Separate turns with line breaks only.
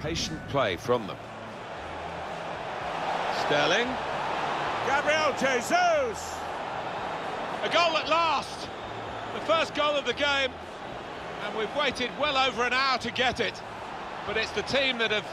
Patient play from them. Sterling.
Gabriel Jesus!
A goal at last! The first goal of the game, and we've waited well over an hour to get it. But it's the team that have